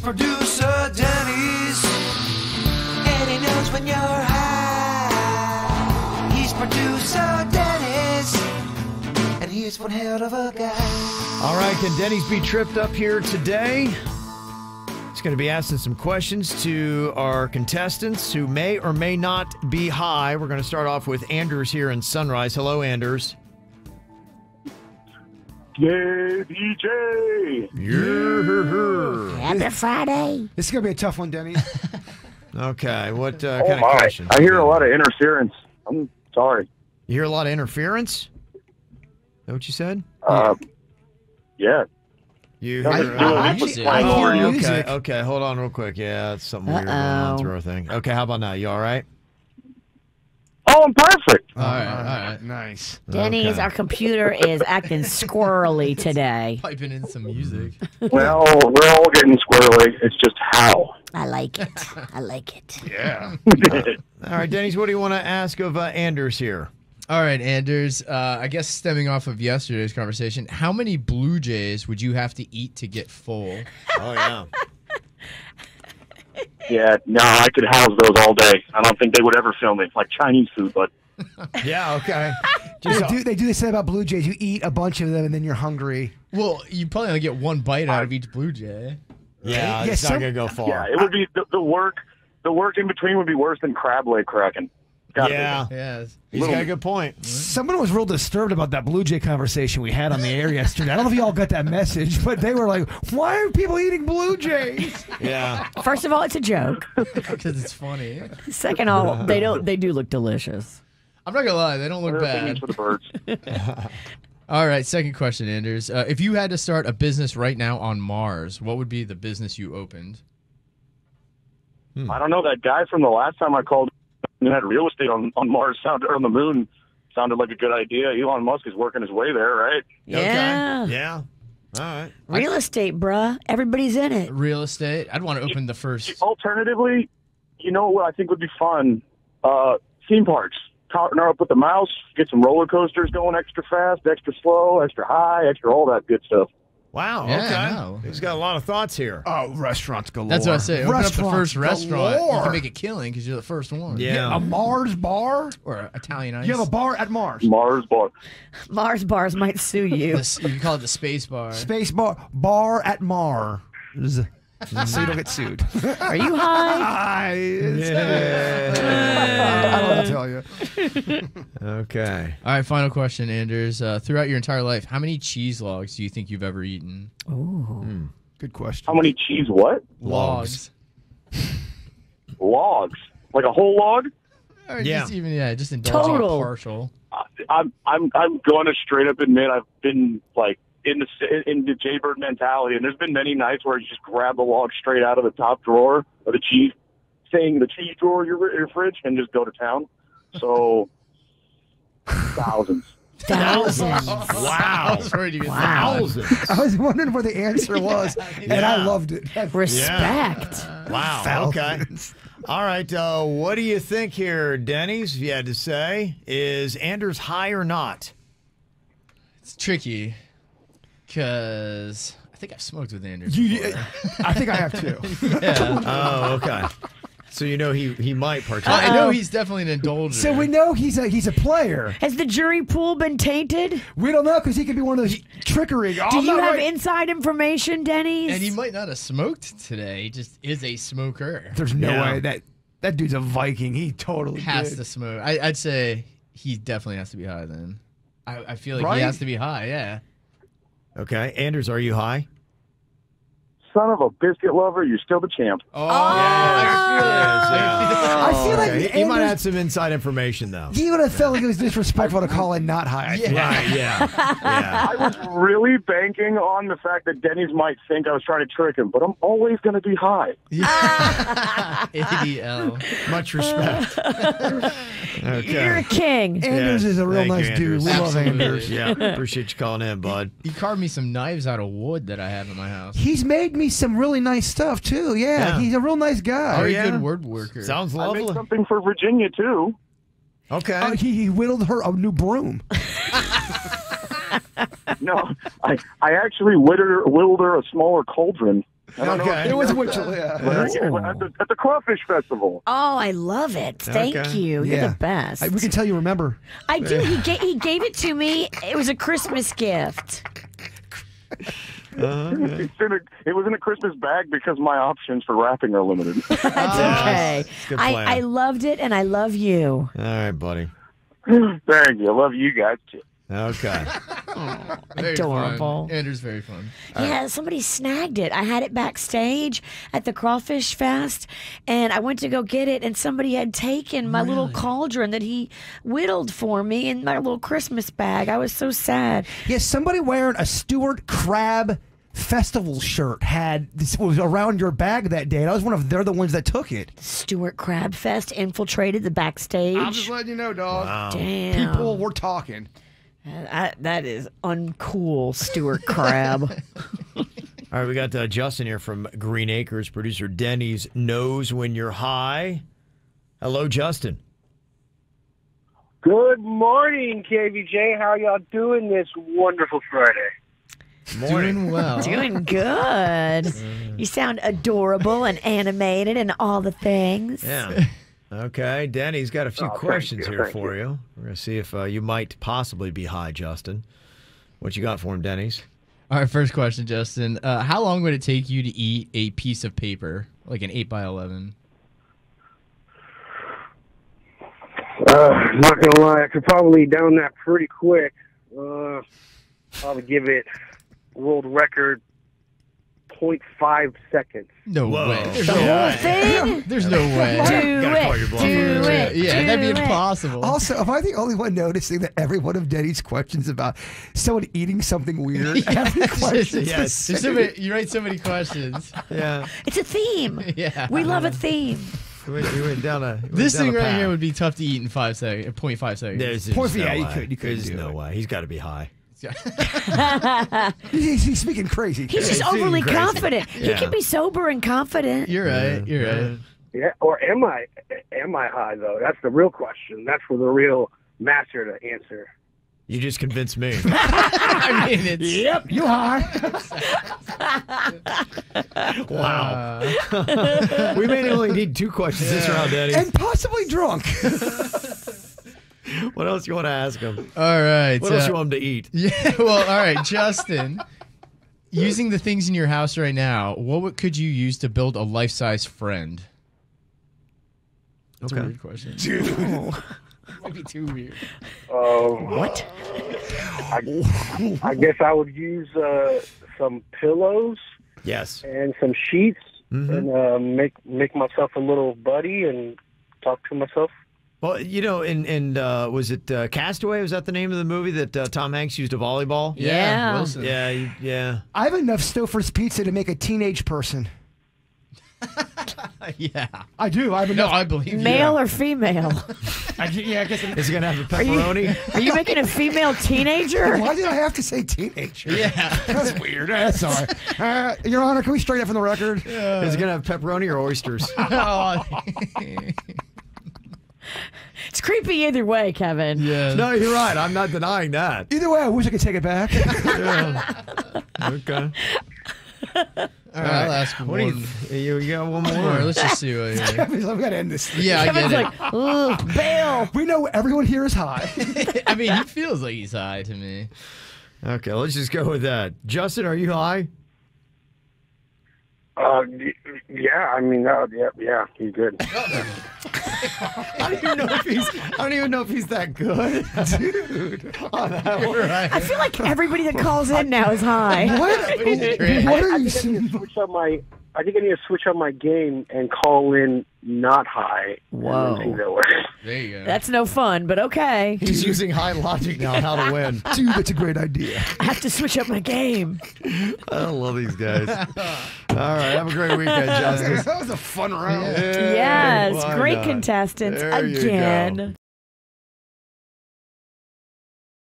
producer Dennys, and he knows when you're high. He's producer Dennys, and he's one hell of a guy. All right, can Dennys be tripped up here today? He's going to be asking some questions to our contestants who may or may not be high. We're going to start off with Anders here in Sunrise. Hello, Anders. Yeah, DJ. Yeah. Happy Friday. This is gonna be a tough one, Denny. Okay, what uh, Oh kind of my! questions? I hear a lot of interference. I'm sorry. You hear a lot of interference? Is that what you said? Uh, yeah. You Nothing hear, to uh, music. I oh, hear okay, music. okay, hold on real quick. Yeah, it's something weird going on through our thing. Okay, how about now? You all right? Oh, I'm perfect. All right, all right. Nice. Dennys, Okay. our computer is acting squirrely today. Piping in some music. Well, we're all getting squirrely. It's just how. I like it. I like it. Yeah. All right, Dennys, what do you want to ask of uh, Anders here? All right, Anders. Uh, I guess stemming off of yesterday's conversation, how many Blue Jays would you have to eat to get full? Oh, yeah. Yeah. No, I could house those all day. I don't think they would ever film it like Chinese food, but Yeah, okay. They do, they do this thing about Blue Jays. You eat a bunch of them and then you're hungry. Well, you probably only get one bite out of each Blue Jay. yeah, Yeah, it's some- not going to go far. yeah, it would be the, the work. The work in between would be worse than crab leg cracking. Gotta be. Yeah, Yes. he's got a good point. Someone was real disturbed about that Blue Jay conversation we had on the air yesterday. I don't know if y'all got that message, but they were like, "Why are people eating Blue Jays?" Yeah. First of all, it's a joke. Because it's funny. Second of all, they don't. They do look delicious. I'm not gonna lie, they don't look bad. for the birds. All right, second question, Anders. Uh, if you had to start a business right now on Mars, what would be the business you opened? I don't know. That guy from the last time I called and had real estate on on Mars sounded or on the moon sounded like a good idea. Elon Musk is working his way there, right? Yeah. Okay. Yeah. All right. Real estate, bruh. Everybody's in it. Real estate. I'd want to open the first. Alternatively, you know what I think would be fun? Uh, theme parks. Partner up with the mouse, get some roller coasters going extra fast, extra slow, extra high, extra all that good stuff. Wow. Yeah, okay. He's got a lot of thoughts here. Oh, restaurants galore. That's what I say. Open up the first restaurant. You can make a killing because you're the first one. Yeah. a Mars bar. Or Italian ice. You have a bar at Mars. Mars bar. Mars bars might sue you. you can call it the space bar. Space bar. Bar at Mars. So you don't get sued. Are you high? I, I don't know what to tell you. Okay. All right, final question, Anders. Uh, throughout your entire life, how many cheese logs do you think you've ever eaten? Oh, Good question. How many cheese what? Logs. Logs. Like a whole log? Or Yeah. just even yeah, just indulging Total. partial. I- I'm I'm I'm going to straight up admit I've been like in the in the Jaybird mentality, and there's been many nights where you just grab the log straight out of the top drawer of the cheese thing, the cheese drawer of your your fridge, and just go to town. So thousands. Thousands. Wow. I was worried you Wow. Thousands. I was wondering what the answer was, and I loved it. Respect. Wow. Okay. All right. Uh, what do you think here, Dennys? If you had to say, is Anders high or not? It's tricky because I think I've smoked with Andrew. You. Eh, I think I have too. yeah. Oh, okay. So you know he he might partake. I know he's definitely an indulger. So we know he's a he's a player. Has the jury pool been tainted? We don't know because he could be one of those trickery. Oh, Do I'm you have right. inside information, Dennys? and he might not have smoked today. He just is a smoker. There's no Yeah. way that that dude's a Viking. He totally Has did. to smoke. I, I'd say he definitely has to be high then. I, I feel like Right? he has to be high. Yeah. Okay. Anders, are you high? Son of a biscuit lover, you're still the champ. Oh, oh I feel like Okay, He might Anders- have some inside information though. He would have felt like it was disrespectful to call in not high. I. Right. Yeah. Yeah. I was really banking on the fact that Dennys might think I was trying to trick him, but I'm always going to be high. ADL. Much respect. You're a king. Anders Yes. is a real Thank you, nice dude. Anders. We love Absolutely. Anders. Yeah. Appreciate you calling in, bud. He carved me some knives out of wood that I have in my house. He's made me some really nice stuff too. Yeah, Yeah. he's a real nice guy. Very yeah? good word worker. Sounds I made lovely. something for Virginia too. Okay. Uh, he, he whittled her a new broom. No, I I actually whittled her, whittled her a smaller cauldron. I don't know Okay. if It was you know which, that. yeah. But At the, at the Crawfish Festival. Oh, I love it. Thank Okay. you. You're Yeah. the best. I- we can tell you remember. I do. He gave he gave it to me. It was a Christmas gift. It's in a, it was in a Christmas bag because my options for wrapping are limited. That's okay. good plan. I, I loved it, and I love you. All right, buddy. Thank you. I love you guys too. Okay. Very Adorable. Fun. Andrew's very fun. Yeah, uh, somebody snagged it. I had it backstage at the Crawfish Fest, and I went to go get it, and somebody had taken my little cauldron that he whittled for me in my little Christmas bag. I was so sad. Yeah, somebody wearing a Stuart Crab festival shirt had this was around your bag that day. And I was one of they're the ones that took it. Stuart Crab Fest infiltrated the backstage. I'm just letting you know, dog. Damn. People were talking. I- that is uncool, Stuart Crab. All right, we got uh, Justin here from Greenacres. Producer Dennys knows when you're high. Hello, Justin. Good morning, KVJ. How y'all doing this wonderful Friday? Doing well. Doing good. You sound adorable and animated and all the things. Yeah. Okay, Dennys got a few Oh, questions you, here thank for you. We're going to see if uh, you might possibly be high, Justin. What you got for him, Dennys? All right, first question, Justin. Uh, how long would it take you to eat a piece of paper, like an 8 by 11 Uh, not gonna lie, I could probably down that pretty quick. Uh, probably give it world record 0.5 seconds. No Whoa. way. There's The no whole way. thing? There's no way. Do Gotta call your it. bluff Do that, it. Yeah, that'd do be it. impossible. Also, am I the only one noticing that every one of Denny's questions about someone eating something weird? Every question. Yes. There's so many, you write so many questions. Yeah. It's a theme. Yeah. We love a theme. You went, you went down a. you went This down thing a right path. here would be tough to eat in five seconds, 0.5 seconds. There's, Point- there's no yeah, you way. could- you couldn't There's do no it. way. He's got to be high. He's, he's speaking crazy. He's just It's overly crazy. confident. He can be sober and confident. You're right. You're right. Yeah, or am I? Am I high though? That's the real question. That's for the real master to answer. You just convinced me. I mean, it's. Yep, you high. wow. Uh, we may only need two questions this round, Denny. and possibly drunk. What else you want to ask him? all right. What else uh, you want him to eat? Yeah, well, all right, Justin. using the things in your house right now, what could you use to build a life-size friend? That's a Okay. weird question. Might be too weird. Um, What? I, I guess I would use uh, some pillows Yes. and some sheets Mhm. and uh, make make myself a little buddy and talk to myself. Well, you know, and and uh, was it uh, Cast Away? Was that the name of the movie that uh, Tom Hanks used a volleyball? Yeah. Wilson. Yeah, you- yeah. I have enough Stouffer's pizza to make a teenage person. yeah. I do. I have No, enough. I believe you. Male or female? I, yeah, I guess. Is it gonna have a Are you, pepperoni? are you making a female teenager? Why did I have to say teenager? Yeah. That's weird. That's all right. Uh, Your Honor, can we straighten up from the record? Is it gonna have pepperoni or oysters? Oh, It's creepy either way, Kevin. yeah. no, you're right. I'm not denying that. Either way, I wish I could take it back. Okay. All right, I'll ask What do one you, you, you got one more. more? Let's just see what. Yeah, we got to end this. thing. yeah I Kevin's get like, ugh, bail. We know everyone here is high. I mean, he feels like he's high to me. Okay, let's just go with that. Justin, are you high? Uh, yeah, I mean, uh, yeah, yeah, he's good. I don't even know if he's. I don't even know if he's that good, dude. Oh, that one. Right. I feel like everybody that calls in now is high. what? What are I you think I need saying? to switch up my. I think I need to switch up my game and call in not high. Whoa. And then see if that. There you go. That's no fun, but okay. He's using high logic now on how to win. Dude, that's a great idea. I have to switch up my game. I love these guys. All right, have a great weekend, Justin. that was a fun round. Yes, why great not? contestants There you go. again.